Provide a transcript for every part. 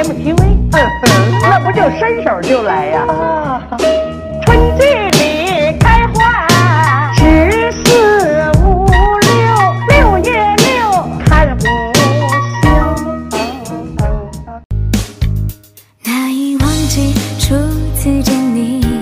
MTV，嗯那不就伸手就来呀？啊，春季里开花，十四五六六月六，看不清。难以忘记初次见你。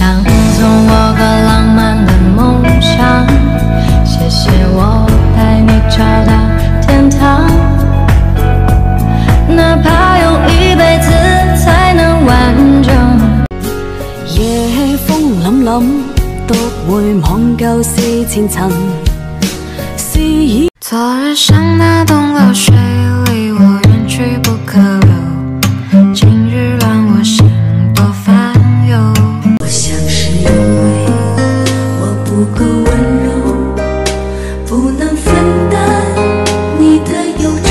想送我个浪漫的梦想，谢谢我带你找到天堂。哪怕用一辈子才能完整。夜风凛凛，独回望旧事前尘。昨日像那东流水，离我远去不可留。今不能分担你的忧愁。